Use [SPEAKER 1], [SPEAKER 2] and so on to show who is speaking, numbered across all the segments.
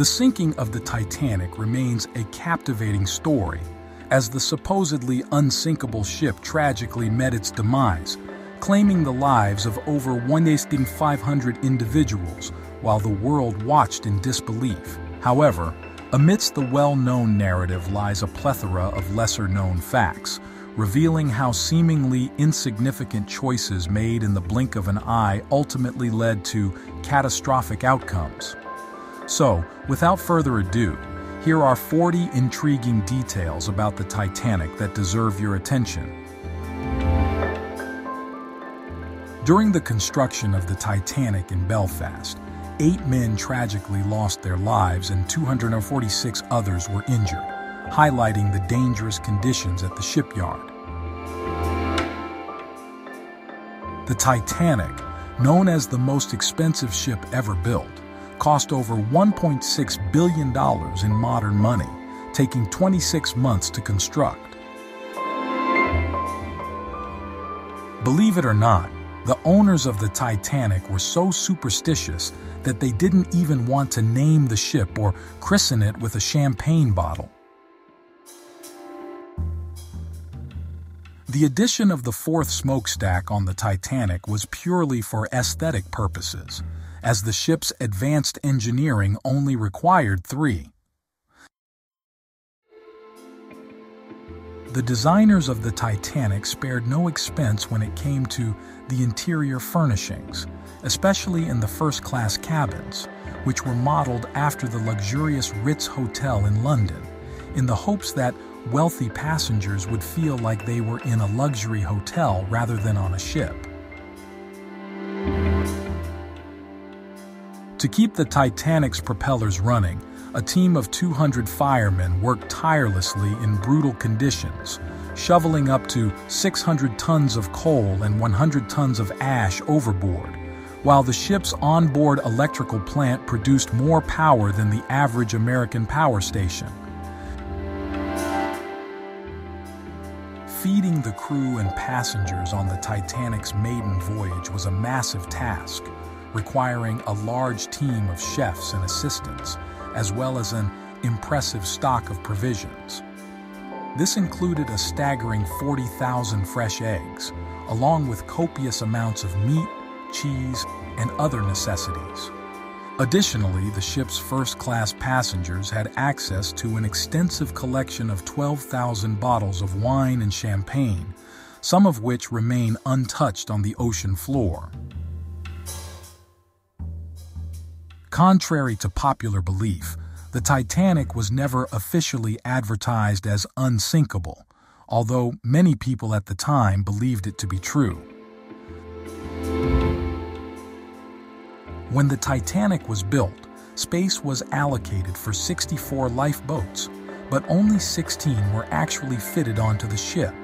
[SPEAKER 1] The sinking of the Titanic remains a captivating story, as the supposedly unsinkable ship tragically met its demise, claiming the lives of over 1,500 individuals while the world watched in disbelief. However, amidst the well-known narrative lies a plethora of lesser-known facts, revealing how seemingly insignificant choices made in the blink of an eye ultimately led to catastrophic outcomes. So, without further ado, here are 40 intriguing details about the Titanic that deserve your attention. During the construction of the Titanic in Belfast, eight men tragically lost their lives and 246 others were injured, highlighting the dangerous conditions at the shipyard. The Titanic, known as the most expensive ship ever built, cost over $1.6 billion in modern money, taking 26 months to construct. Believe it or not, the owners of the Titanic were so superstitious that they didn't even want to name the ship or christen it with a champagne bottle. The addition of the fourth smokestack on the Titanic was purely for aesthetic purposes as the ship's advanced engineering only required three. The designers of the Titanic spared no expense when it came to the interior furnishings, especially in the first-class cabins, which were modeled after the luxurious Ritz Hotel in London, in the hopes that wealthy passengers would feel like they were in a luxury hotel rather than on a ship. To keep the Titanic's propellers running, a team of 200 firemen worked tirelessly in brutal conditions, shoveling up to 600 tons of coal and 100 tons of ash overboard, while the ship's onboard electrical plant produced more power than the average American power station. Feeding the crew and passengers on the Titanic's maiden voyage was a massive task, requiring a large team of chefs and assistants, as well as an impressive stock of provisions. This included a staggering 40,000 fresh eggs, along with copious amounts of meat, cheese, and other necessities. Additionally, the ship's first-class passengers had access to an extensive collection of 12,000 bottles of wine and champagne, some of which remain untouched on the ocean floor. Contrary to popular belief, the Titanic was never officially advertised as unsinkable, although many people at the time believed it to be true. When the Titanic was built, space was allocated for 64 lifeboats, but only 16 were actually fitted onto the ship,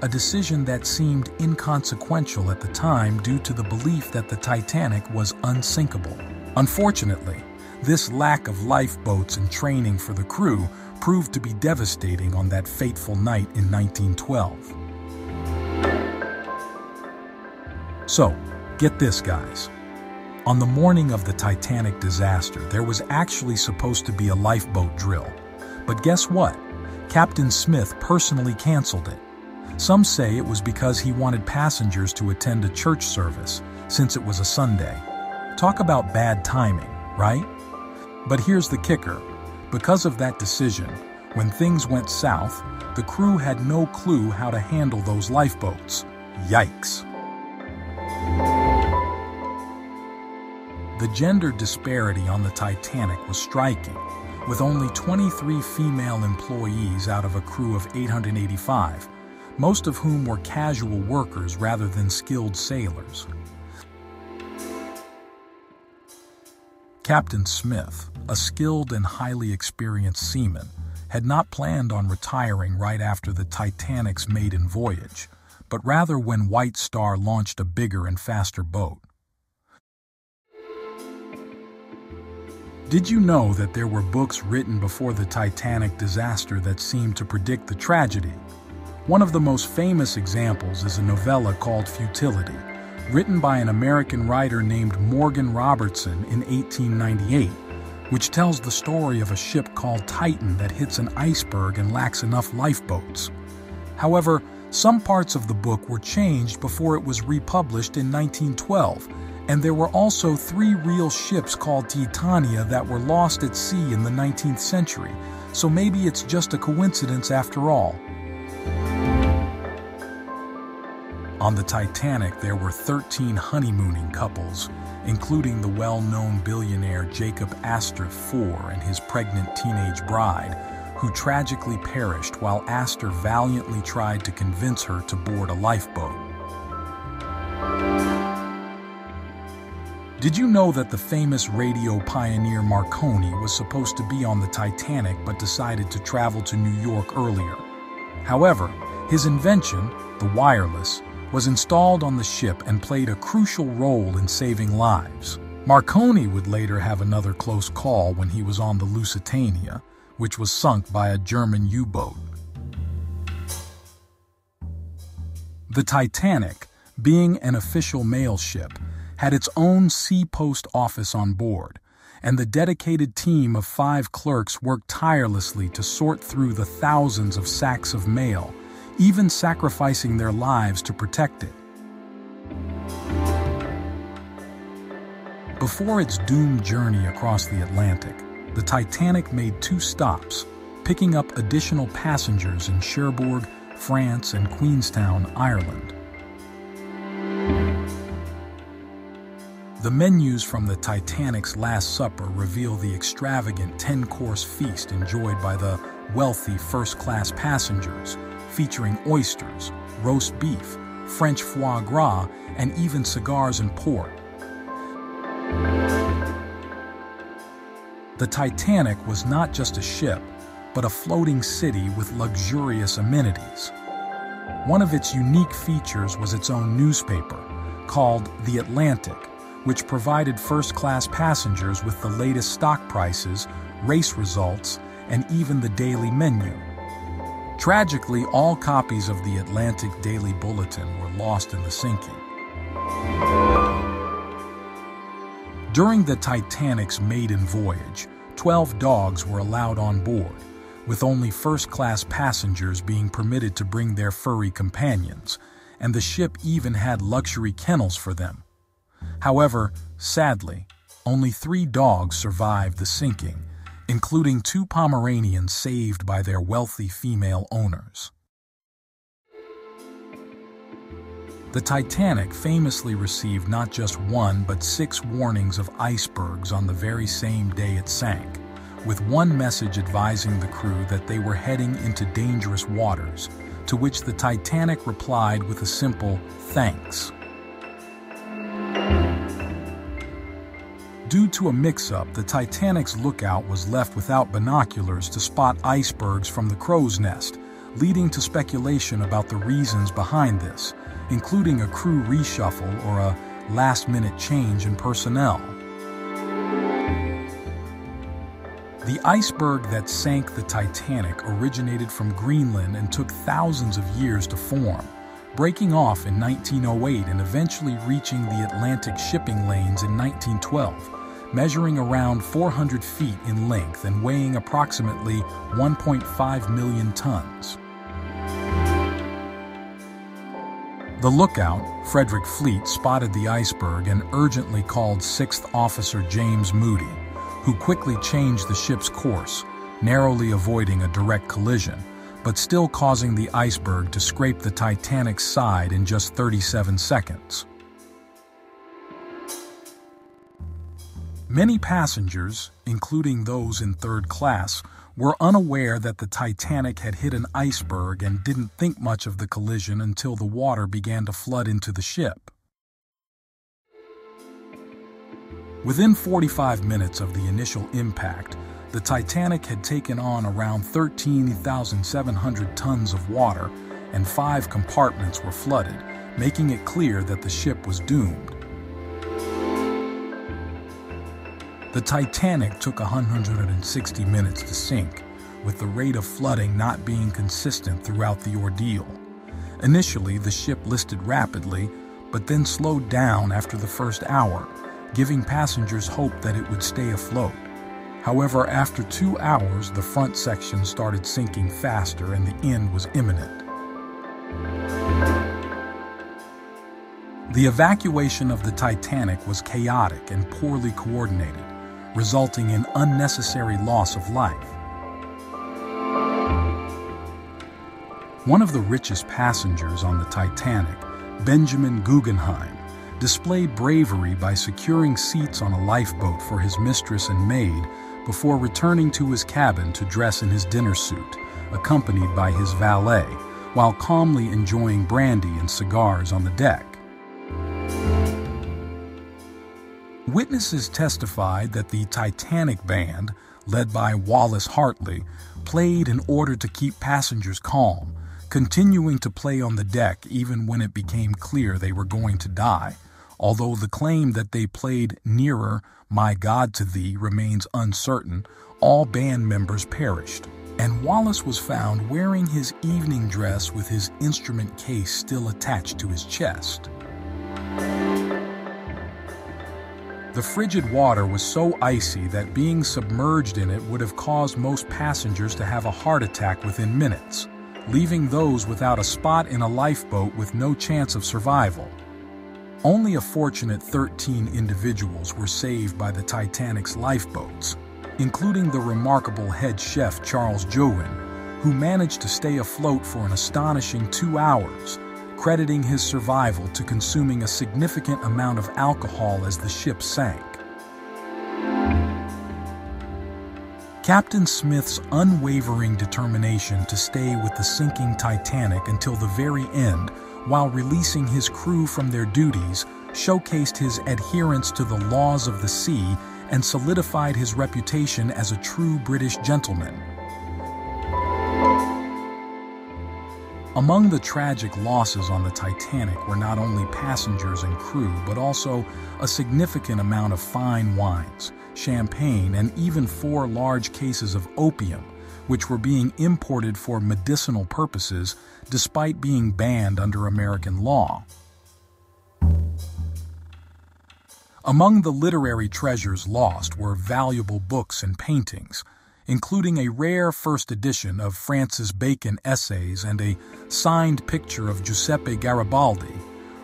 [SPEAKER 1] a decision that seemed inconsequential at the time due to the belief that the Titanic was unsinkable. Unfortunately, this lack of lifeboats and training for the crew proved to be devastating on that fateful night in 1912. So, get this guys. On the morning of the Titanic disaster, there was actually supposed to be a lifeboat drill. But guess what? Captain Smith personally canceled it. Some say it was because he wanted passengers to attend a church service, since it was a Sunday. Talk about bad timing, right? But here's the kicker. Because of that decision, when things went south, the crew had no clue how to handle those lifeboats. Yikes. The gender disparity on the Titanic was striking, with only 23 female employees out of a crew of 885, most of whom were casual workers rather than skilled sailors. Captain Smith, a skilled and highly experienced seaman, had not planned on retiring right after the Titanic's maiden voyage, but rather when White Star launched a bigger and faster boat. Did you know that there were books written before the Titanic disaster that seemed to predict the tragedy? One of the most famous examples is a novella called Futility, written by an American writer named Morgan Robertson in 1898, which tells the story of a ship called Titan that hits an iceberg and lacks enough lifeboats. However, some parts of the book were changed before it was republished in 1912, and there were also three real ships called Titania that were lost at sea in the 19th century, so maybe it's just a coincidence after all. On the Titanic, there were 13 honeymooning couples, including the well-known billionaire Jacob Astor IV and his pregnant teenage bride, who tragically perished while Astor valiantly tried to convince her to board a lifeboat. Did you know that the famous radio pioneer Marconi was supposed to be on the Titanic but decided to travel to New York earlier? However, his invention, the wireless, was installed on the ship and played a crucial role in saving lives. Marconi would later have another close call when he was on the Lusitania, which was sunk by a German U-boat. The Titanic, being an official mail ship, had its own sea post office on board, and the dedicated team of five clerks worked tirelessly to sort through the thousands of sacks of mail even sacrificing their lives to protect it. Before its doomed journey across the Atlantic, the Titanic made two stops, picking up additional passengers in Cherbourg, France, and Queenstown, Ireland. The menus from the Titanic's Last Supper reveal the extravagant 10-course feast enjoyed by the wealthy first-class passengers, featuring oysters, roast beef, French foie gras, and even cigars and port. The Titanic was not just a ship, but a floating city with luxurious amenities. One of its unique features was its own newspaper, called The Atlantic, which provided first-class passengers with the latest stock prices, race results, and even the daily menu. Tragically, all copies of the Atlantic Daily Bulletin were lost in the sinking. During the Titanic's maiden voyage, 12 dogs were allowed on board, with only first-class passengers being permitted to bring their furry companions, and the ship even had luxury kennels for them. However, sadly, only three dogs survived the sinking, including two Pomeranians saved by their wealthy female owners. The Titanic famously received not just one but six warnings of icebergs on the very same day it sank, with one message advising the crew that they were heading into dangerous waters, to which the Titanic replied with a simple thanks. Due to a mix-up, the Titanic's lookout was left without binoculars to spot icebergs from the crow's nest, leading to speculation about the reasons behind this, including a crew reshuffle or a last-minute change in personnel. The iceberg that sank the Titanic originated from Greenland and took thousands of years to form, breaking off in 1908 and eventually reaching the Atlantic shipping lanes in 1912 measuring around 400 feet in length and weighing approximately 1.5 million tons. The lookout, Frederick Fleet, spotted the iceberg and urgently called 6th Officer James Moody, who quickly changed the ship's course, narrowly avoiding a direct collision, but still causing the iceberg to scrape the Titanic's side in just 37 seconds. Many passengers, including those in third class, were unaware that the Titanic had hit an iceberg and didn't think much of the collision until the water began to flood into the ship. Within 45 minutes of the initial impact, the Titanic had taken on around 13,700 tons of water and five compartments were flooded, making it clear that the ship was doomed. The Titanic took 160 minutes to sink, with the rate of flooding not being consistent throughout the ordeal. Initially, the ship listed rapidly, but then slowed down after the first hour, giving passengers hope that it would stay afloat. However, after two hours, the front section started sinking faster and the end was imminent. The evacuation of the Titanic was chaotic and poorly coordinated, resulting in unnecessary loss of life. One of the richest passengers on the Titanic, Benjamin Guggenheim, displayed bravery by securing seats on a lifeboat for his mistress and maid before returning to his cabin to dress in his dinner suit, accompanied by his valet, while calmly enjoying brandy and cigars on the deck. Witnesses testified that the Titanic Band, led by Wallace Hartley, played in order to keep passengers calm, continuing to play on the deck even when it became clear they were going to die, although the claim that they played Nearer, My God to Thee remains uncertain, all band members perished. And Wallace was found wearing his evening dress with his instrument case still attached to his chest. The frigid water was so icy that being submerged in it would have caused most passengers to have a heart attack within minutes, leaving those without a spot in a lifeboat with no chance of survival. Only a fortunate 13 individuals were saved by the Titanic's lifeboats, including the remarkable head chef Charles Joughin, who managed to stay afloat for an astonishing two hours crediting his survival to consuming a significant amount of alcohol as the ship sank. Captain Smith's unwavering determination to stay with the sinking Titanic until the very end while releasing his crew from their duties showcased his adherence to the laws of the sea and solidified his reputation as a true British gentleman. Among the tragic losses on the Titanic were not only passengers and crew, but also a significant amount of fine wines, champagne, and even four large cases of opium, which were being imported for medicinal purposes despite being banned under American law. Among the literary treasures lost were valuable books and paintings, including a rare first edition of Francis Bacon essays and a signed picture of Giuseppe Garibaldi,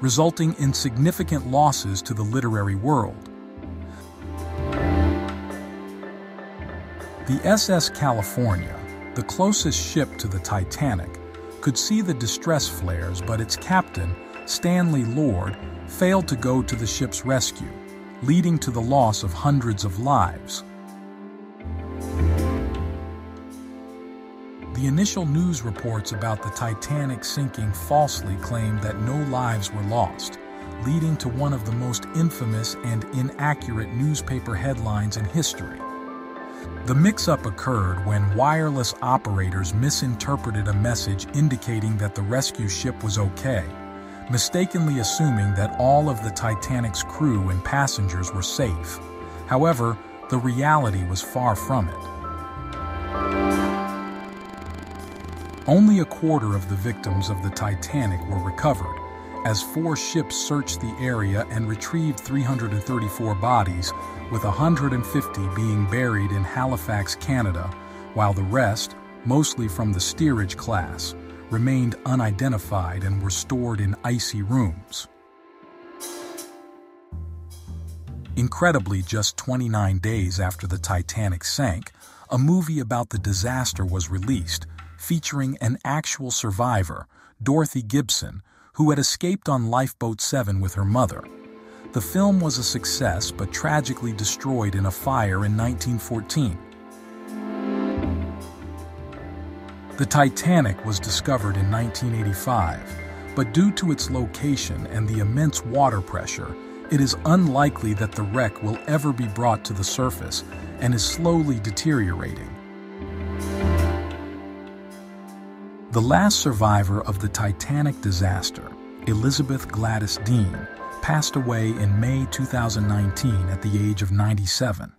[SPEAKER 1] resulting in significant losses to the literary world. The SS Californian, the closest ship to the Titanic, could see the distress flares, but its captain, Stanley Lord, failed to go to the ship's rescue, leading to the loss of hundreds of lives. The initial news reports about the Titanic sinking falsely claimed that no lives were lost, leading to one of the most infamous and inaccurate newspaper headlines in history. The mix-up occurred when wireless operators misinterpreted a message indicating that the rescue ship was okay, mistakenly assuming that all of the Titanic's crew and passengers were safe. However, the reality was far from it. Only a quarter of the victims of the Titanic were recovered, as four ships searched the area and retrieved 334 bodies, with 150 being buried in Halifax, Canada, while the rest, mostly from the steerage class, remained unidentified and were stored in icy rooms. Incredibly, just 29 days after the Titanic sank, a movie about the disaster was released, featuring an actual survivor, Dorothy Gibson, who had escaped on Lifeboat 7 with her mother. The film was a success but tragically destroyed in a fire in 1914. The Titanic was discovered in 1985, but due to its location and the immense water pressure, it is unlikely that the wreck will ever be brought to the surface and is slowly deteriorating. The last survivor of the Titanic disaster, Elizabeth Gladys Dean, passed away in May 2019 at the age of 97.